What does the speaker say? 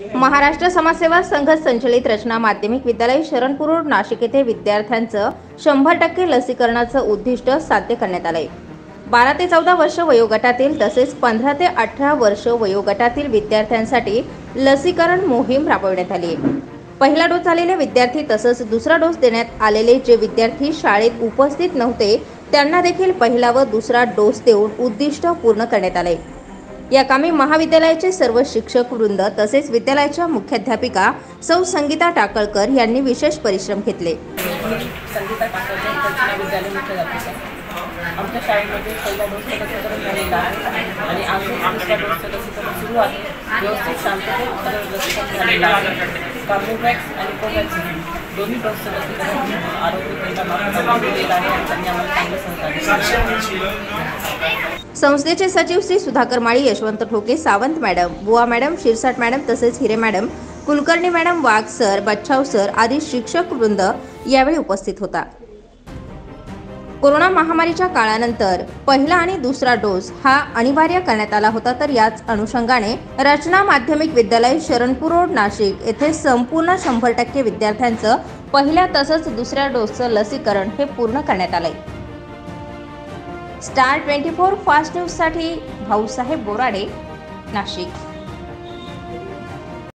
महाराष्ट्र समाजसेवा संघ संचलित रचना माध्यमिक विद्यालय शरणपूर नाशिक येथे विद्यार्थ्यांचं शंभर टक्के लसीकरणाचं उद्दिष्ट साध्य करण्यात आलंय. बारा ते चौदा वर्ष वयोगटातील तसेच पंधरा ते अठरा वर्ष वयोगटातील विद्यार्थ्यांसाठी लसीकरण मोहीम राबवण्यात आली पहिला डोस झालेले विद्यार्थी तसंच दुसरा डोस देण्यात आलेले जे विद्यार्थी शाळेत उपस्थित नव्हते त्यांना देखील पहिला व दुसरा डोस देऊन उद्दिष्ट पूर्ण करण्यात आले या कामी महाविद्यालयाचे सर्व शिक्षक वृंद तसेच विद्यालयाच्या मुख्याध्यापिका सौ संगीता टाकळकर यांनी विशेष परिश्रम घेतले. संगीता ठाकरचे आमच्या शाळेमध्ये पहिला दोन लसीकरण झालेला आहे आणि आम्ही आमच्या दोन लसीकरण सुरू आहे. व्यवस्थित शांततेत झालेला आहे. कार्बोवॅक्स आणि कोवॅक्सिन दोन्ही डोसचं लसीकरण आरोग्य केंद्रामार्फत आहे. आणि त्यांनी आम्हाला चांगलं सहकार्य संस्थेचे सचिव Shri Sudhakar Mali Yashwant Thoke Sawant madam Buwa madam Shirsat madam तसेच Hire madam Kulkarni madam Wagh sir Bachhav sir आदी शिक्षक वृंद यावेळी उपस्थित होता. कोरोना महामारीच्या काळानंतर पहिला आणि दुसरा डोस हा अनिवार्य करण्यात आला होता तर याच अनुषंगाने रचना माध्यमिक विद्यालय शरणपूर रोड नाशिक येथे संपूर्ण शंभर टक्के विद्यार्थ्यांचं पहिल्या तसंच दुसऱ्या डोसचं लसीकरण हे पूर्ण करण्यात आलंय. स्टार ट्वेंटी फोर फास्ट न्यूजसाठी भाऊसाहेब बोराडे नाशिक.